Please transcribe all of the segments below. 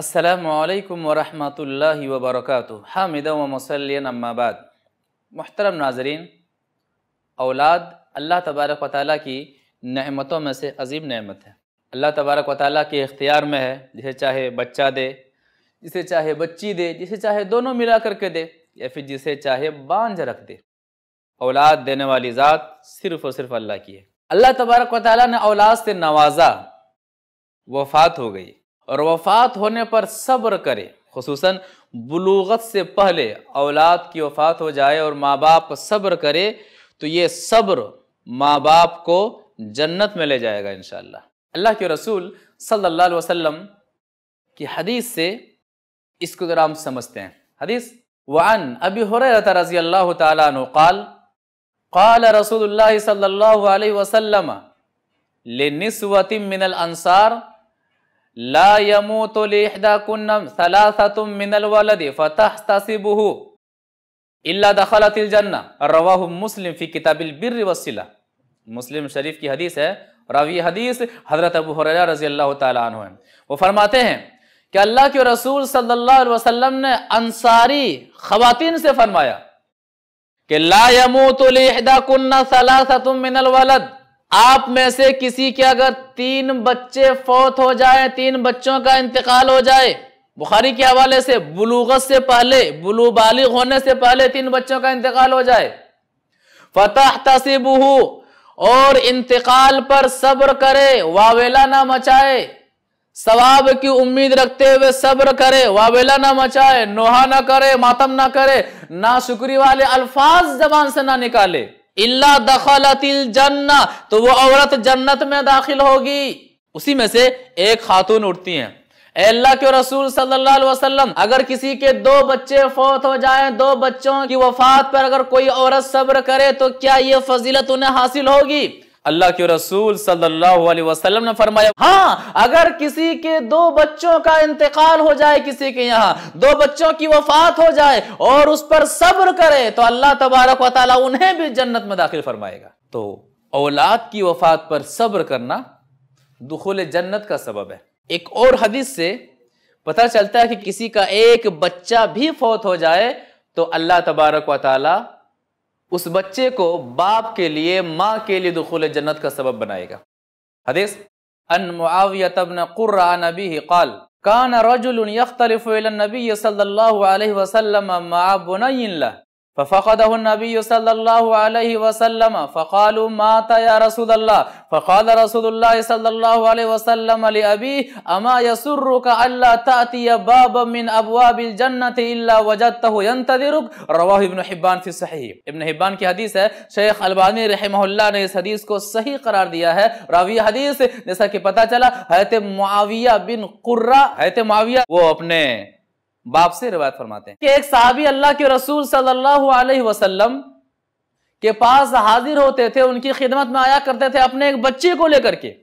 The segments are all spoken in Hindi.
असलकम वरहमल वबरक हामिद व मसलिन अम्माबाद मोहतरम नाजरीन औलाद अल्लाह तबारक वाली की नमतों में से अजीम नेमत है अल्लाह तबारक व वाली के इख्तियार में है जिसे चाहे बच्चा दे जिसे चाहे बच्ची दे जिसे चाहे दोनों मिला करके दे या फिर जिसे चाहे बांझ रख दे औलाद देने वाली ज़ात सिर्फ़ और सिर्फ़ अल्लाह की है अल्लाह तबारक वाली ने औलाद से नवाजा वफात हो गई और वफात होने पर सब्र करे खसूस बुलूगत से पहले औलाद की वफात हो जाए और माँ बाप सब्र करे तो ये सब्र माँ बाप को जन्नत में ले जाएगा इन अल्लाह के रसूल सल्लल्लाहु अलैहि की हदीस से इसको ज़रा हम समझते हैं। हदीस वन अभी हो रहा रज़ी अल्लाह तल क़ाल रसूलुल्लाह सल्लल्लाहु अलैहि वसल्लम लिनिस्वतिम मिनल अंसार ला दखलतिल जन्ना मुस्लिम फ़ी किताबिल वसिला मुस्लिम शरीफ की हदीस है रावी हदीस हज़रत अबू हुरैरा रज़ी अल्लाह अन्हु वो फरमाते हैं कि अल्लाह के रसूल सल्लल्लाहु अलैहि वसल्लम ने अंसारी खवातीन से फरमाया कि ला यमूतु लिहदाकुन्ना सलासतुम मिनल वलद आप में से किसी के अगर तीन बच्चे फौत हो जाए, तीन बच्चों का इंतकाल हो जाए, बुखारी के हवाले से, बुलूगत से पहले, बुलू बालिग होने से पहले तीन बच्चों का इंतकाल हो जाए। फतह तसीबू और इंतकाल पर सब्र करे, वावेला ना मचाए। सवाब की उम्मीद रखते हुए सब्र करे, वावेला ना मचाए, नोहा ना करे, मातम ना करे, ना शुक्री वाले अल्फाज जबान से ना निकाले। इल्ला दखलतिल जन्ना तो वो औरत जन्नत में दाखिल होगी। उसी में से एक खातून उठती है। अल्लाह के रसूल सल्लल्लाहु अलैहि वसल्लम, अगर किसी के दो बच्चे फौत हो जाएँ, दो बच्चों की वफात पर अगर कोई औरत सब्र करे तो क्या ये फजीलत उन्हें हासिल होगी? अल्लाह के रसूल सल्लल्लाहु अलैहि वसल्लम ने फरमाया हाँ अगर किसी के दो बच्चों का इंतकाल हो जाए किसी के यहाँ, दो बच्चों की वफात हो जाए और उस पर सब्र करे तो अल्लाह तबारक वाली उन्हें भी जन्नत में दाखिल फरमाएगा। तो औलाद की वफात पर सब्र करना दुखुल जन्नत का सबब है। एक और हदीस से पता चलता है कि किसी का एक बच्चा भी फौत हो जाए तो अल्लाह तबारक वाली उस बच्चे को बाप के लिए, माँ के लिए दुखुल जन्नत का सबब बनाएगा। हदीस, अन मुआवियत इब्न कुर्रा नबी क़ाल, कान रजुल नबी सल्लल्लाहु अलैहि वसल्लम मा बुनय्यिन फ़फ़द नबी सल्लल्लाहु अलैहि माता या रसूल अल्लाह फ़क़ाल रसूलुल्लाह सल्लल्लाहु अलैहि वसल्लम लि अबी अमा यसुर्रुका अल्ला ताती बाब मिन अबवाबिल जन्नति इल्ला वजदतहु यंतदिरुक रवाहु इब्न हिब्बान फ़ी सहीह इब्न हिब्बान की हदीस है शेख अलबानी रहमहुल्लाह ने इस हदीस को सही करार दिया है रावी हदीस जैसा कि पता चला हयत मुआविया बिन कुर्रा हयत मुआविया वो अपने बाप से रिवायत फरमाते हैं कि एक साहबी अल्लाह के रसूल सल्लल्लाहु अलैहि वसल्लम के पास हाजिर होते थे, उनकी खिदमत में आया करते थे अपने एक बच्चे को लेकर के।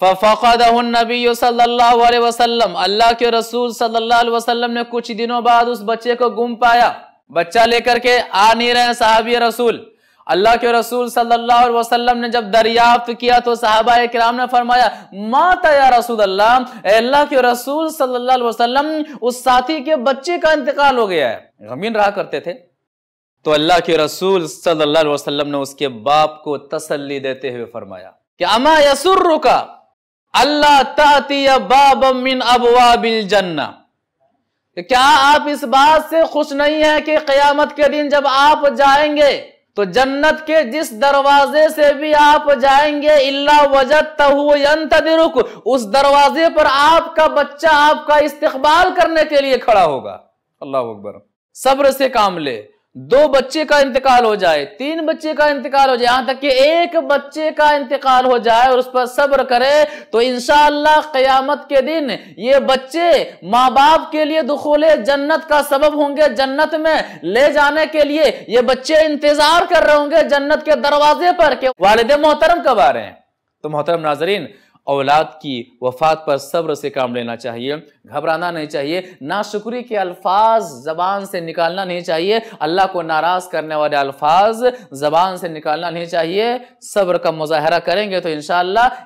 नबी सल्लल्लाहु अलैहि वसल्लम। अल्लाह के रसूल सल्लल्लाहु अलैहि वसल्लम ने कुछ दिनों बाद उस बच्चे को गुम पाया। बच्चा लेकर के आ नहीं रहे साहबी रसूल। अल्लाह के रसूल सल्लल्लाहु अलैहि वसल्लम ने जब दरियाफ्त किया तो साहबा कराम ने फरमाया, माता या रसूल अल्लाह अल्लाह के रसूल सल्लल्लाहु अलैहि वसल्लम, उस साथी के बच्चे का इंतकाल हो गया है। गमीन रहा करते थे। तो अल्लाह के रसूल सल्लल्लाहु अलैहि वसल्लम ने उसके बाप को तसल्ली देते हुए फरमाया, कि अमा यसुर्र का अल्लाह ताती बाब मिन अबवाबिल जन्ना। क्या आप इस बात से खुश नहीं है कि कयामत के दिन जब आप जाएँगे तो जन्नत के जिस दरवाजे से भी आप जाएँगे, इल्ला वजत रुक उस दरवाजे पर आपका बच्चा आपका इस्तकबाल करने के लिए खड़ा होगा। अल्लाह अकबर। सब्र से काम ले। दो बच्चे का इंतकाल हो जाए, तीन बच्चे का इंतकाल हो जाए, यहाँ तक कि एक बच्चे का इंतकाल हो जाए और उस पर सब्र करे तो इनशाला कयामत के दिन ये बच्चे माँ बाप के लिए दुखोले जन्नत का सबब होंगे जन्नत में ले जाने के लिए। ये बच्चे इंतज़ार कर रहे होंगे जन्नत के दरवाजे पर के वालिद मोहतरम कब आ रहे हैं? तो मोहतरम नाजरीन औलाद की वफात पर सब्र से काम लेना चाहिए। घबराना नहीं चाहिए। नाशुक्री के अल्फाज ज़बान से निकालना नहीं चाहिए। अल्लाह को नाराज़ करने वाले अल्फाज ज़बान से निकालना नहीं चाहिए। सब्र का मुजाहरा करेंगे तो इन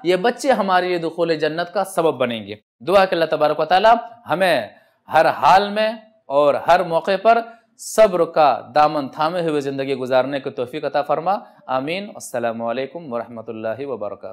ये बच्चे हमारे लिए दखूल जन्नत का सबब बनेंगे। दुआ के अल्लाह तबारक वाली हमें हर हाल में और हर मौके पर सब्र का दामन थामे हुए ज़िंदगी गुजारने की तोफ़ी अता फरमा। आमीन। अल्लाम वरहमल वर्का